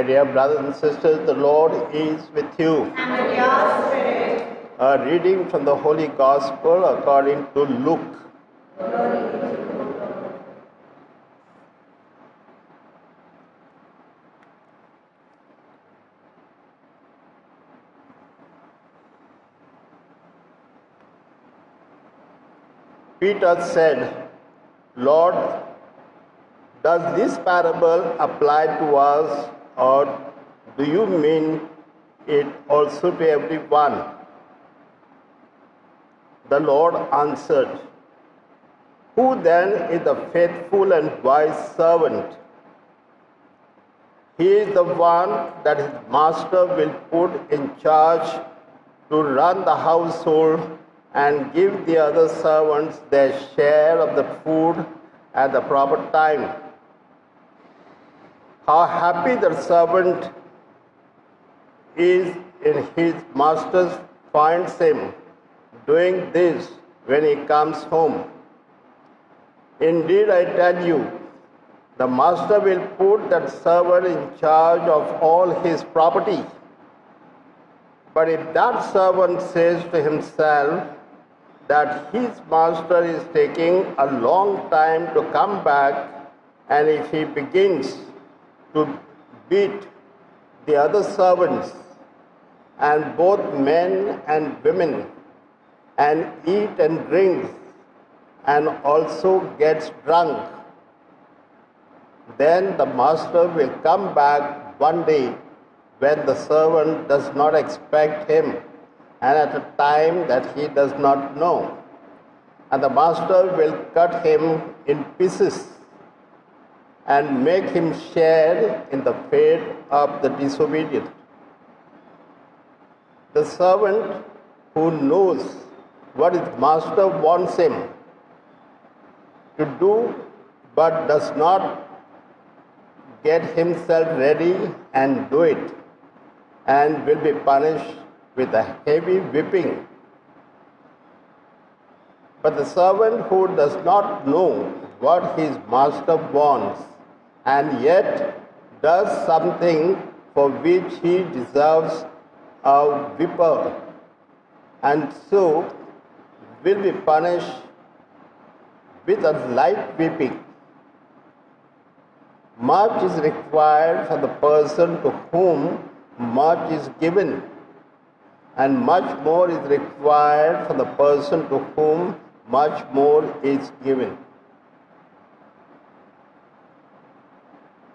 My dear brothers and sisters, the Lord is with you. and with your spirit. A reading from the Holy Gospel according to Luke. Peter said, Lord, does this parable apply to us, or do you mean it also to everyone? The Lord answered, Who then is the faithful and wise servant? He is the one that his master will put in charge to run the household and give the other servants their share of the food at the proper time. How happy the servant is in his master's finds him doing this when he comes home. Indeed, I tell you, the master will put that servant in charge of all his property. But if that servant says to himself that his master is taking a long time to come back, and if he begins to beat the other servants, and both men and women, and eat and drink, and also gets drunk, then the master will come back one day when the servant does not expect him and at a time that he does not know. And the master will cut him in pieces and make him share in the fate of the disobedient. The servant who knows what his master wants him to do but does not get himself ready and do it and will be punished with a heavy whipping. But the servant who does not know what his master wants and yet does something for which he deserves a whipper and so will be punished with a light whipping. Much is required for the person to whom much is given, and much more is required for the person to whom much more is given.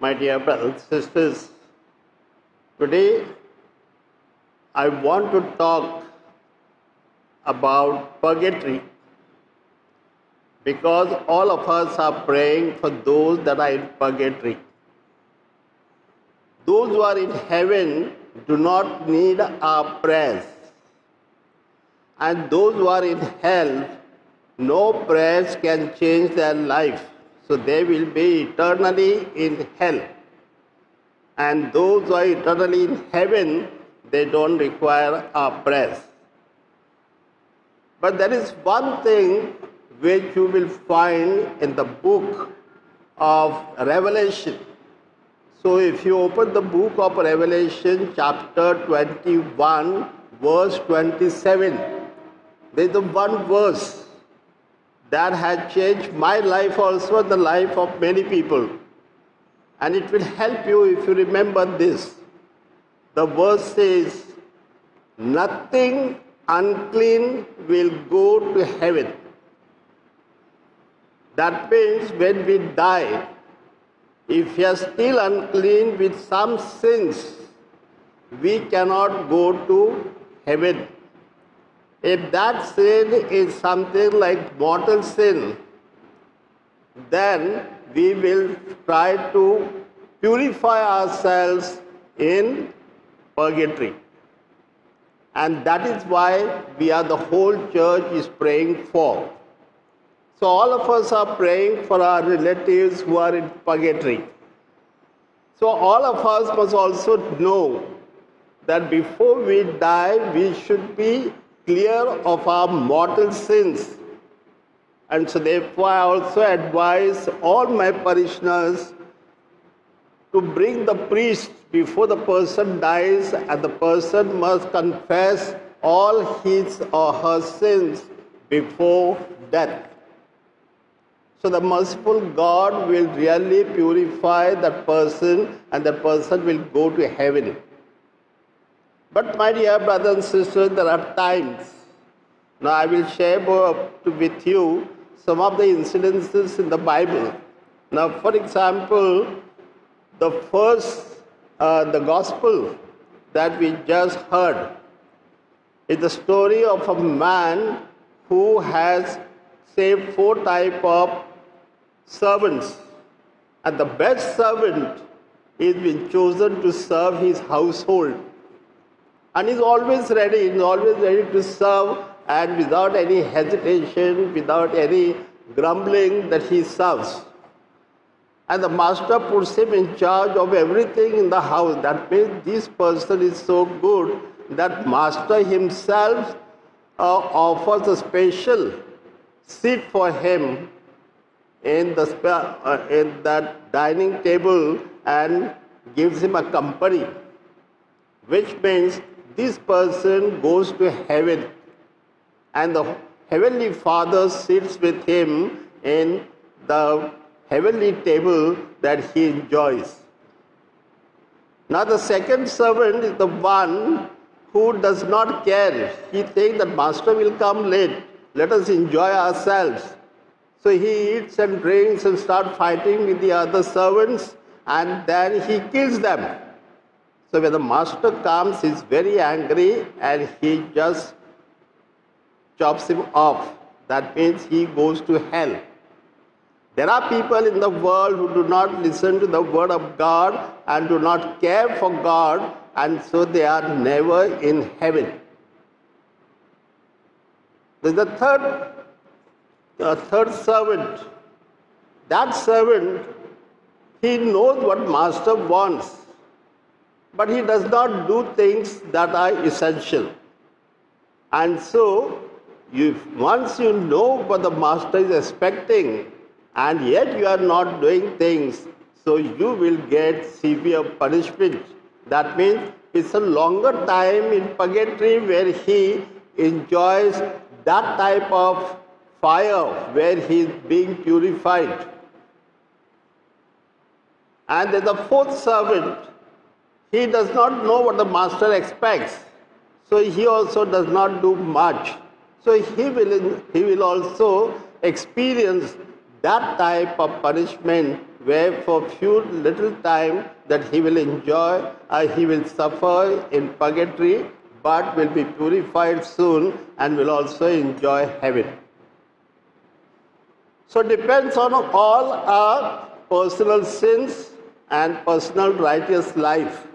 My dear brothers, sisters, today I want to talk about purgatory because all of us are praying for those that are in purgatory. Those who are in heaven do not need our prayers, and those who are in hell, no prayers can change their life. So they will be eternally in hell. And those who are eternally in heaven, they don't require our prayers. But there is one thing which you will find in the book of Revelation. So if you open the book of Revelation, chapter 21, verse 27, there is a one verse that has changed my life also, the life of many people. And it will help you if you remember this. The verse says, Nothing unclean will go to heaven. That means when we die, if we are still unclean with some sins, we cannot go to heaven. If that sin is something like mortal sin, then we will try to purify ourselves in purgatory. And that is why we are the whole church is praying for. So all of us are praying for our relatives who are in purgatory. So all of us must also know that before we die, we should be clear of our mortal sins. And so therefore I also advise all my parishioners to bring the priest before the person dies and the person must confess all his or her sins before death. So the merciful God will really purify that person and that person will go to heaven. But my dear brothers and sisters, there are times. Now I will share with you some of the incidences in the Bible. Now, for example, the first, uh, the gospel that we just heard is the story of a man who has saved four type of servants. And the best servant is been chosen to serve his household. And he's always ready, he's always ready to serve and without any hesitation, without any grumbling that he serves. And the master puts him in charge of everything in the house. That means this person is so good that master himself uh, offers a special seat for him in, the, uh, in that dining table and gives him a company, which means this person goes to heaven and the heavenly Father sits with him in the heavenly table that he enjoys. Now, the second servant is the one who does not care. He thinks that master will come late. Let us enjoy ourselves. So he eats and drinks and starts fighting with the other servants and then he kills them. So when the master comes, he's very angry and he just chops him off. That means he goes to hell. There are people in the world who do not listen to the word of God and do not care for God, and so they are never in heaven. There's the third, the third servant. That servant, he knows what master wants, but he does not do things that are essential. And so if once you know what the master is expecting, and yet you are not doing things, so you will get severe punishment. That means it's a longer time in purgatory where he enjoys that type of fire where he is being purified. And then the fourth servant, he does not know what the master expects, so he also does not do much. So he will, he will also experience that type of punishment where for few little time that he will enjoy, uh, he will suffer in purgatory, but will be purified soon and will also enjoy heaven. So depends on all our personal sins and personal righteous life.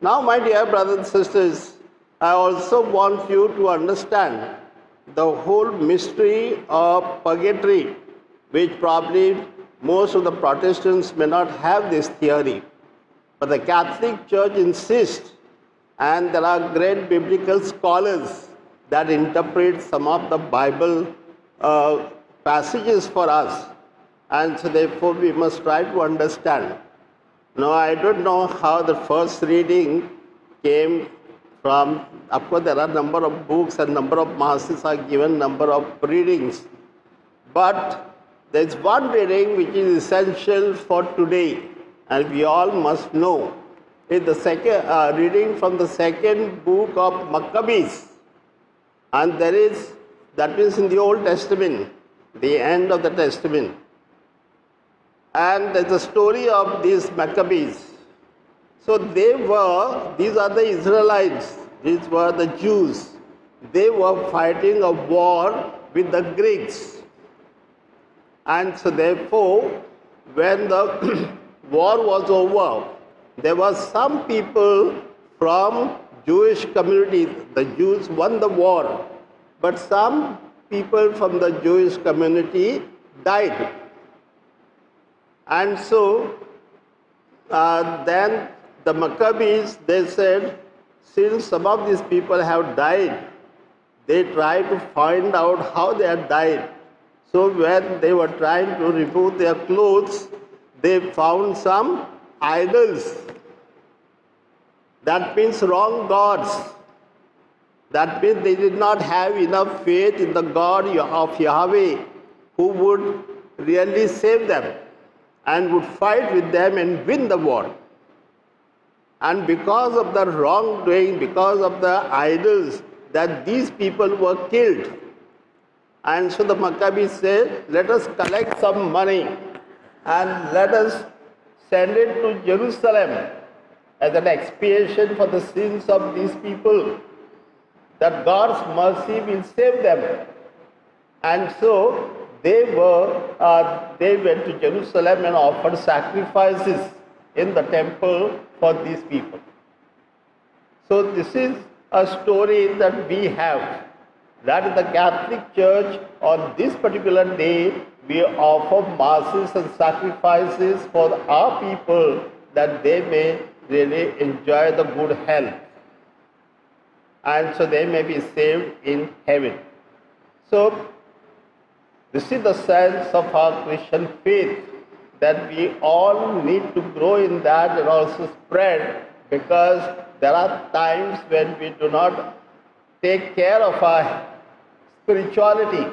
Now, my dear brothers and sisters, I also want you to understand the whole mystery of purgatory, which probably most of the Protestants may not have this theory. But the Catholic Church insists, and there are great biblical scholars that interpret some of the Bible uh, passages for us. And so, therefore, we must try to understand. Now, I don't know how the first reading came from, of course, there are number of books and number of masses are given number of readings. But there's one reading which is essential for today, and we all must know. It's the second uh, reading from the second book of Maccabees, and there is that means in the Old Testament, the end of the Testament, and there's a story of these Maccabees. So they were, these are the Israelites, these were the Jews. They were fighting a war with the Greeks. And so therefore, when the war was over, there were some people from Jewish community, the Jews won the war, but some people from the Jewish community died. And so uh, then the Maccabees, they said, since some of these people have died, they tried to find out how they had died. So when they were trying to remove their clothes, they found some idols. That means wrong gods. That means they did not have enough faith in the God of Yahweh who would really save them and would fight with them and win the war. And because of the wrongdoing, because of the idols, that these people were killed. And so the Maccabees said, let us collect some money and let us send it to Jerusalem as an expiation for the sins of these people, that God's mercy will save them. And so they were uh, they went to Jerusalem and offered sacrifices in the temple for these people. So this is a story that we have. That the Catholic Church on this particular day we offer masses and sacrifices for our people that they may really enjoy the good health and so they may be saved in heaven. So this is the sense of our Christian faith that we all need to grow in that and also spread because there are times when we do not take care of our spirituality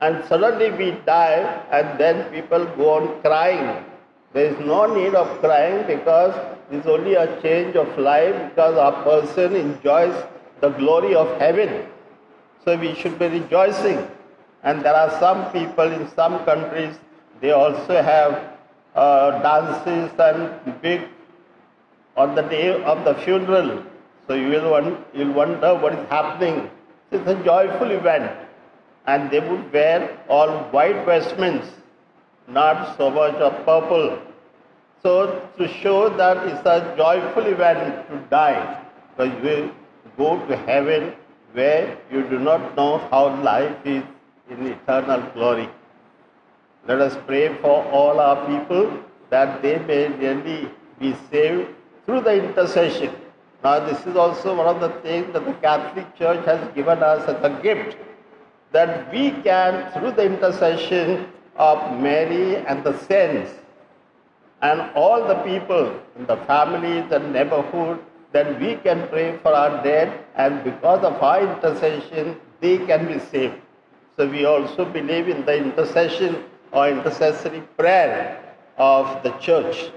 and suddenly we die and then people go on crying. There is no need of crying because it's only a change of life because a person enjoys the glory of heaven. So we should be rejoicing. And there are some people in some countries, they also have uh, dances and big on the day of the funeral. So you will you'll wonder what is happening. It's a joyful event. And they would wear all white vestments, not so much of purple. So to show that it's a joyful event to die, because you will go to heaven where you do not know how life is in eternal glory. Let us pray for all our people that they may really be saved through the intercession. Now, this is also one of the things that the Catholic Church has given us as a gift that we can, through the intercession of Mary and the saints, and all the people in the families and neighborhood, that we can pray for our dead, and because of our intercession, they can be saved. So we also believe in the intercession or intercessory prayer of the church.